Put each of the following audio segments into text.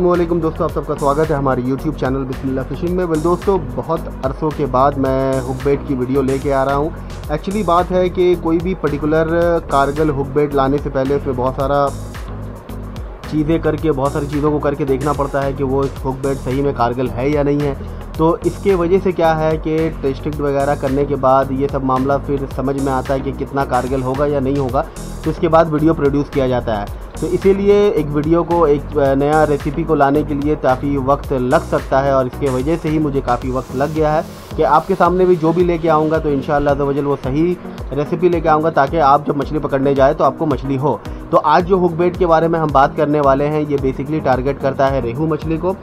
वालेकुम दोस्तों, आप सबका स्वागत है हमारे YouTube चैनल बिस्मिल्लाह फिशिंग में। वेल दोस्तों, बहुत अरसों के बाद मैं हुक बेट की वीडियो लेके आ रहा हूँ। एक्चुअली बात है कि कोई भी पर्टिकुलर कारगल हुक बेट लाने से पहले उसमें बहुत सारा चीज़ें करके, बहुत सारी चीज़ों को करके देखना पड़ता है कि वो हुक बेट सही में कारगल है या नहीं है। तो इसके वजह से क्या है कि टेस्टिंग वगैरह करने के बाद ये सब मामला फिर समझ में आता है कि कितना कारगल होगा या नहीं होगा तो इसके बाद वीडियो प्रोड्यूस किया जाता है। तो इसीलिए एक वीडियो को, एक नया रेसिपी को लाने के लिए काफ़ी वक्त लग सकता है और इसके वजह से ही मुझे काफ़ी वक्त लग गया है कि आपके सामने भी जो भी लेके आऊँगा तो इन वजल वो सही रेसिपी लेके आऊँगा, ताकि आप जब मछली पकड़ने जाए तो आपको मछली हो। तो आज जो हुक बेट के बारे में हम बात करने वाले हैं, ये बेसिकली टारगेट करता है रेहू मछली को।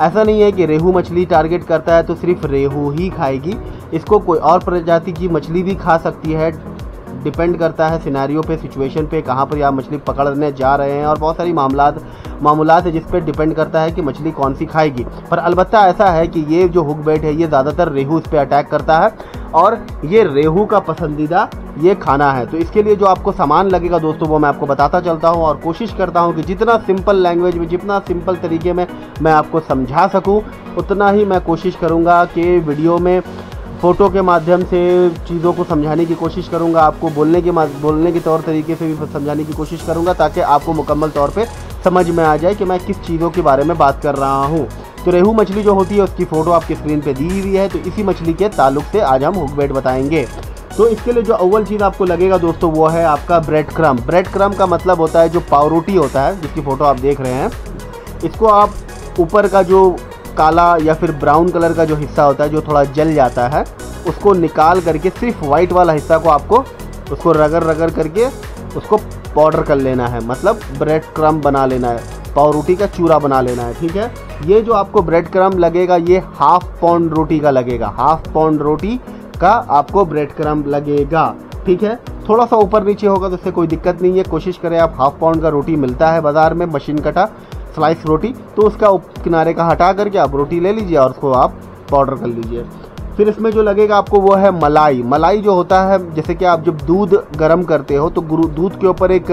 ऐसा नहीं है कि रेहू मछली टारगेट करता है तो सिर्फ़ रेहू ही खाएगी। इसको कोई और प्रजाति की मछली भी खा सकती है। डिपेंड करता है सिनारियों पे सिचुएशन पे, कहाँ पर आप मछली पकड़ने जा रहे हैं और बहुत सारी मामला मामूलात है जिस पर डिपेंड करता है कि मछली कौन सी खाएगी। पर अलबत्ता ऐसा है कि ये जो हुक बेट है, ये ज़्यादातर रेहू इस पर अटैक करता है और ये रेहू का पसंदीदा ये खाना है। तो इसके लिए जो आपको सामान लगेगा दोस्तों, वो मैं आपको बताता चलता हूँ और कोशिश करता हूँ कि जितना सिंपल लैंग्वेज में, जितना सिंपल तरीके में मैं आपको समझा सकूँ, उतना ही मैं कोशिश करूँगा कि वीडियो में फ़ोटो के माध्यम से चीज़ों को समझाने की कोशिश करूँगा, आपको बोलने के बोलने के तौर तरीके से भी समझाने की कोशिश करूँगा ताकि आपको मुकम्मल तौर पे समझ में आ जाए कि मैं किस चीज़ों के बारे में बात कर रहा हूँ। तो रेहू मछली जो होती है, उसकी फ़ोटो आपकी स्क्रीन पर दी हुई है। तो इसी मछली के ताल्लुक से आज हम हुकबेट बताएँगे। तो इसके लिए जो अव्वल चीज़ आपको लगेगा दोस्तों, वो है आपका ब्रेड क्रम। ब्रेड क्रम का मतलब होता है जो पावरोटी होता है, जिसकी फ़ोटो आप देख रहे हैं। इसको आप ऊपर का जो काला या फिर ब्राउन कलर का जो हिस्सा होता है, जो थोड़ा जल जाता है, उसको निकाल करके सिर्फ़ वाइट वाला हिस्सा को आपको उसको रगड़ रगड़ करके उसको पाउडर कर लेना है मतलब ब्रेड क्रम बना लेना है पाव रोटी का चूरा बना लेना है, ठीक है? ये जो आपको ब्रेड क्रम लगेगा, ये हाफ़ पाउंड रोटी का लगेगा हाफ़ पाउंड रोटी का आपको ब्रेड क्रम लगेगा, ठीक है? थोड़ा सा ऊपर नीचे होगा तो इससे कोई दिक्कत नहीं है, कोशिश करें आप हाफ़ पाउंड का रोटी मिलता है बाज़ार में मशीन कटा स्लाइस रोटी तो उसका किनारे का हटा करके आप रोटी ले लीजिए और उसको आप पाउडर कर लीजिए। फिर इसमें जो लगेगा आपको वो है मलाई। मलाई जो होता है, जैसे कि आप जब दूध गर्म करते हो तो दूध के ऊपर एक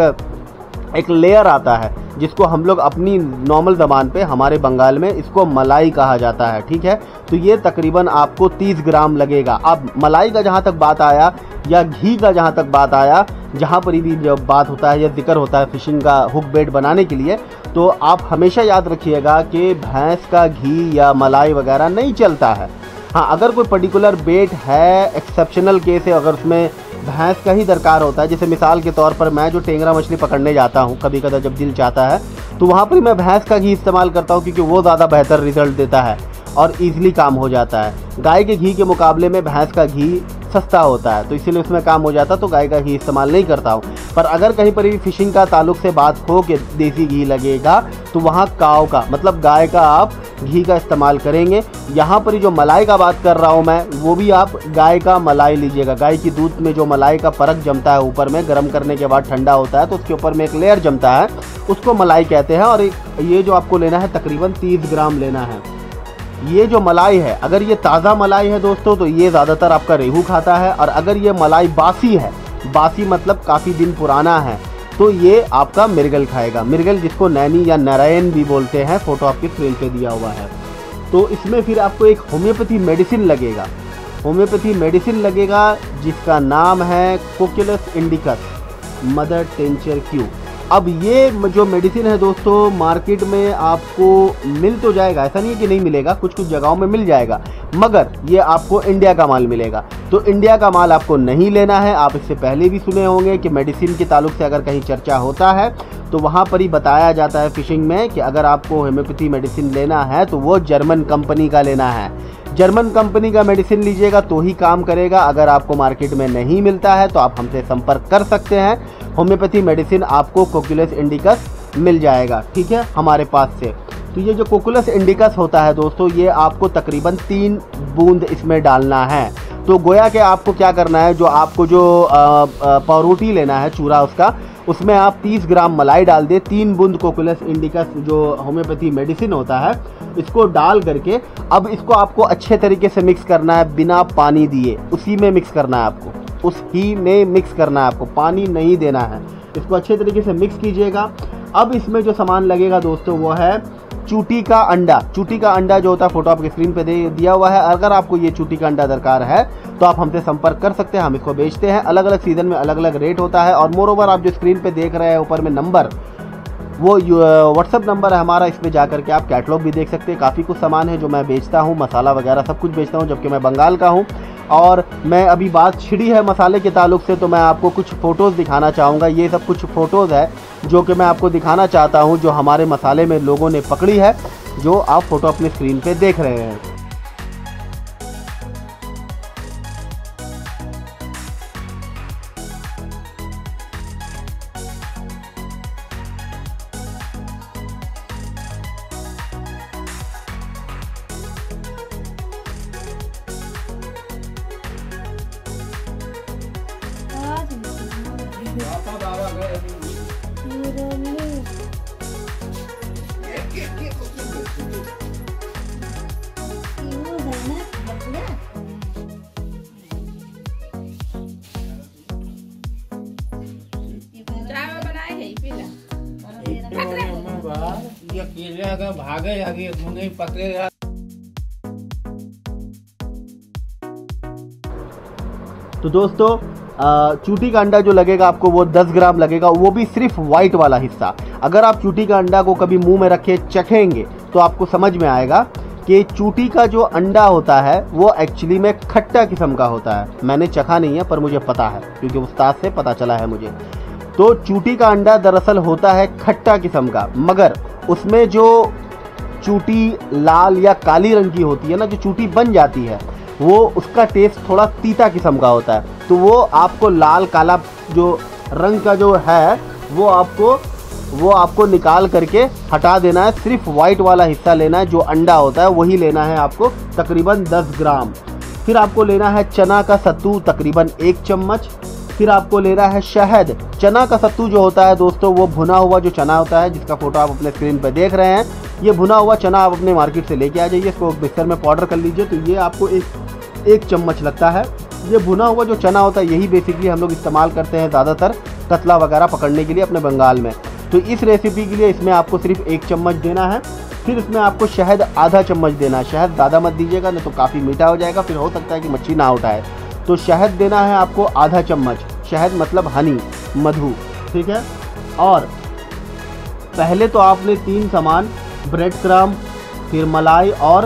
एक लेयर आता है, जिसको हम लोग अपनी नॉर्मल ज़बान पे, हमारे बंगाल में इसको मलाई कहा जाता है, ठीक है? तो ये तकरीबन आपको 30 ग्राम लगेगा। अब मलाई का जहाँ तक बात आया, या घी का जहाँ तक बात आया, जहाँ पर भी जब बात होता है या ज़िक्र होता है फिशिंग का हुक बेट बनाने के लिए तो आप हमेशा याद रखिएगा कि भैंस का घी या मलाई वगैरह नहीं चलता है। हाँ अगर कोई पर्टिकुलर बेट है एक्सेप्शनल केस है, अगर उसमें भैंस का ही दरकार होता है, जैसे मिसाल के तौर पर मैं जो टेंगरा मछली पकड़ने जाता हूँ कभी कदा जब दिल चाहता है तो वहाँ पर मैं भैंस का घी इस्तेमाल करता हूँ, क्योंकि वो ज़्यादा बेहतर रिज़ल्ट देता है और ईजिली काम हो जाता है। गाय के घी के मुकाबले में भैंस का घी सस्ता होता है तो इसीलिए उसमें काम हो जाता तो गाय का घी इस्तेमाल नहीं करता हूँ। पर अगर कहीं पर भी फिशिंग का ताल्लुक से बात हो कि देसी घी लगेगा तो वहाँ काव का मतलब गाय का आप घी का इस्तेमाल करेंगे। यहाँ पर जो मलाई का बात कर रहा हूँ मैं, वो भी आप गाय का मलाई लीजिएगा। गाय की दूध में जो मलाई का परक जमता है ऊपर में, गर्म करने के बाद ठंडा होता है तो उसके ऊपर में एक लेयर जमता है, उसको मलाई कहते हैं। और ये जो आपको लेना है, तकरीबन तीस ग्राम लेना है। ये जो मलाई है, अगर ये ताज़ा मलाई है दोस्तों तो ये ज़्यादातर आपका रेहू खाता है, और अगर ये मलाई बासी है, बासी मतलब काफ़ी दिन पुराना है तो ये आपका मिर्गल खाएगा। मिर्गल जिसको नैनी या नारायण भी बोलते हैं, फ़ोटो आपकी स्क्रीन पे दिया हुआ है। तो इसमें फिर आपको एक होम्योपैथी मेडिसिन लगेगा। होम्योपैथी मेडिसिन लगेगा, जिसका नाम है cocculus indicus, mother tincture Q. अब ये जो मेडिसिन है दोस्तों मार्केट में आपको मिल तो जाएगा, ऐसा नहीं है कि नहीं मिलेगा, कुछ कुछ जगहों में मिल जाएगा, मगर ये आपको इंडिया का माल मिलेगा। तो इंडिया का माल आपको नहीं लेना है, आप इससे पहले भी सुने होंगे कि मेडिसिन के ताल्लुक से अगर कहीं चर्चा होता है तो वहाँ पर ही बताया जाता है फिशिंग में कि अगर आपको होम्योपैथी मेडिसिन लेना है तो वो जर्मन कंपनी का लेना है। जर्मन कंपनी का मेडिसिन लीजिएगा तो ही काम करेगा। अगर आपको मार्केट में नहीं मिलता है तो आप हमसे संपर्क कर सकते हैं। होम्योपैथी मेडिसिन आपको कोकुलस इंडिकस मिल जाएगा, ठीक है, हमारे पास से। तो ये जो कोकुलस इंडिकस होता है दोस्तों, ये आपको तकरीबन तीन बूंद इसमें डालना है। तो गोया के आपको क्या करना है, जो आपको जो पावरोटी लेना है, चूरा उसका, उसमें आप 30 ग्राम मलाई डाल दें, तीन बूंद कोकुलस इंडिकस जो होम्योपैथी मेडिसिन होता है, इसको डाल करके, अब इसको आपको अच्छे तरीके से मिक्स करना है, बिना पानी दिए, उसी में मिक्स करना है आपको। उस ही में मिक्स करना है आपको, पानी नहीं देना है। इसको अच्छे तरीके से मिक्स कीजिएगा। अब इसमें जो सामान लगेगा दोस्तों, वो है चूटी का अंडा। चूटी का अंडा जो होता है फ़ोटो आपके स्क्रीन पे दे, दिया हुआ है। अगर आपको ये चूटी का अंडा दरकार है तो आप हमसे संपर्क कर सकते हैं। हम इसको बेचते हैं। अलग अलग सीज़न में अलग अलग रेट होता है। और मोर ओवर आप जो स्क्रीन पे देख रहे हैं, ऊपर में नंबर वो व्हाट्सअप नंबर है हमारा। इस पर जा करके आप कैटलॉग भी देख सकते हैं। काफ़ी कुछ सामान है जो मैं बेचता हूँ, मसाला वगैरह सब कुछ बेचता हूँ, जबकि मैं बंगाल का हूँ। और मैं अभी बात छिड़ी है मसाले के ताल्लुक से तो मैं आपको कुछ फ़ोटोज़ दिखाना चाहूँगा। ये सब कुछ फ़ोटोज़ है, जो कि मैं आपको दिखाना चाहता हूँ, जो हमारे मसाले में लोगों ने पकड़ी है, जो आप फ़ोटो अपने स्क्रीन पर देख रहे हैं। भागे आगे नहीं पकड़ेगा तो दोस्तों चूटी का अंडा जो लगेगा आपको वो 10 ग्राम लगेगा, वो भी सिर्फ़ वाइट वाला हिस्सा। अगर आप चूटी का अंडा को कभी मुँह में रखे चखेंगे तो आपको समझ में आएगा कि चूटी का जो अंडा होता है, वो एक्चुअली में खट्टा किस्म का होता है। मैंने चखा नहीं है, पर मुझे पता है, क्योंकि उस्ताद से पता चला है मुझे। तो चूटी का अंडा दरअसल होता है खट्टा किस्म का, मगर उसमें जो चूटी लाल या काली रंग की होती है ना, जो चूटी बन जाती है वो उसका टेस्ट थोड़ा तीता किस्म का होता है। तो वो आपको लाल, काला जो रंग का जो है, वो आपको वो आपको निकाल करके हटा देना है। सिर्फ़ वाइट वाला हिस्सा लेना है, जो अंडा होता है, वही लेना है आपको तकरीबन 10 ग्राम। फिर आपको लेना है चना का सत्तू, तकरीबन एक चम्मच। फिर आपको लेना है शहद। चना का सत्तू जो होता है दोस्तों, वो भुना हुआ जो चना होता है, जिसका फ़ोटो आप अपने स्क्रीन पर देख रहे हैं, ये भुना हुआ चना आप अपने मार्केट से लेके आ जाइए, इसको मिक्सर में पाउडर कर लीजिए तो ये आपको एक एक चम्मच लगता है। ये भुना हुआ जो चना होता है, यही बेसिकली हम लोग इस्तेमाल करते हैं ज़्यादातर कतला वगैरह पकड़ने के लिए अपने बंगाल में। तो इस रेसिपी के लिए इसमें आपको सिर्फ़ एक चम्मच देना है, फिर इसमें आपको शहद आधा चम्मच देना है। शहद ज़्यादा मत दीजिएगा, नहीं तो काफ़ी मीठा हो जाएगा, फिर हो सकता है कि मच्छी ना उठाए। तो शहद देना है आपको आधा चम्मच। शहद मतलब हनी, मधु, ठीक है? और पहले तो आपने तीन सामान ब्रेड क्रम फिर मलाई और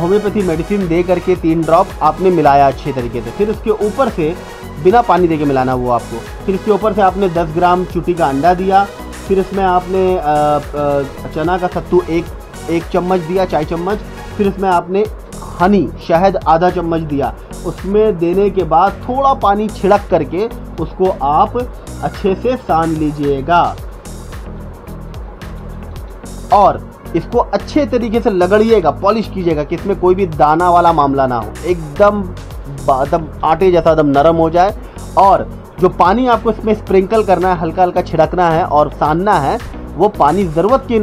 होम्योपैथी मेडिसिन दे करके तीन ड्रॉप आपने मिलाया अच्छे तरीके से। फिर उसके ऊपर से बिना पानी दे के मिलाना वो आपको। फिर इसके ऊपर से आपने 10 ग्राम चुटी का अंडा दिया। फिर इसमें आपने चना का सत्तू एक एक चम्मच दिया, चाय चम्मच। फिर इसमें आपने हनी, शहद आधा चम्मच दिया। उसमें देने के बाद थोड़ा पानी छिड़क करके उसको आप अच्छे से सान लीजिएगा। और इसको अच्छे तरीके से लगड़िएगा, पॉलिश कीजिएगा कि इसमें कोई भी दाना वाला मामला ना हो। एकदम एकदम आटे जैसा एकदम नरम हो जाए। और जो पानी आपको इसमें स्प्रिंकल करना है हल्का हल्का छिड़कना है और सानना है, वो पानी ज़रूरत के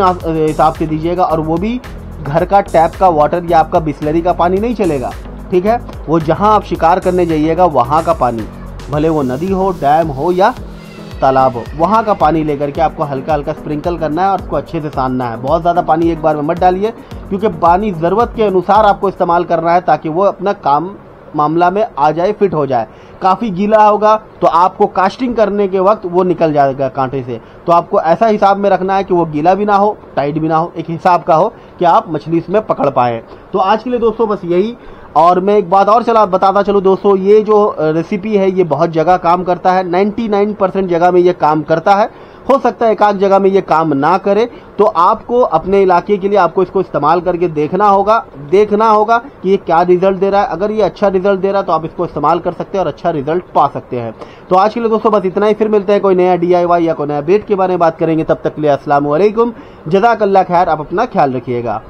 हिसाब से दीजिएगा और वो भी घर का टैप का, वाटर या आपका बिस्लरी का पानी नहीं चलेगा। ठीक है? वो जहाँ आप शिकार करने जाइएगा, वहाँ का पानी। भले वो नदी हो, डैम हो या तालाब हो, वहाँ का पानी लेकर के आपको हल्का हल्का स्प्रिंकल करना है और उसको अच्छे से सानना है। बहुत ज़्यादा पानी एक बार में मत डालिए, क्योंकि पानी ज़रूरत के अनुसार आपको इस्तेमाल करना है ताकि वो अपना काम मामला में आ जाए, फिट हो जाए। काफ़ी गीला होगा तो आपको कास्टिंग करने के वक्त वो निकल जाएगा कांटे से। तो आपको ऐसा हिसाब में रखना है कि वो गीला भी ना हो, टाइट भी ना हो, एक हिसाब का हो कि आप मछली इसमें पकड़ पाए। तो आज के लिए दोस्तों, बस यही। और मैं एक बात और चला बताता चलूँ दोस्तों, ये जो रेसिपी है, ये बहुत जगह काम करता है। 99 परसेंट जगह में ये काम करता है। हो सकता है एक आध जगह में ये काम ना करे तो आपको अपने इलाके के लिए आपको इसको इस्तेमाल करके देखना होगा। देखना होगा कि ये क्या रिज़ल्ट दे रहा है। अगर ये अच्छा रिज़ल्ट दे रहा है तो आप इसको इस्तेमाल कर सकते हैं और अच्छा रिज़ल्ट पा सकते हैं। तो आज के लिए दोस्तों, बस इतना ही। फिर मिलते हैं कोई नया डीआईवाई या कोई नया बेट के बारे में बात करेंगे। तब तक के लिए असलम जजाक अल्लाह खैर। आप अपना ख्याल रखिएगा।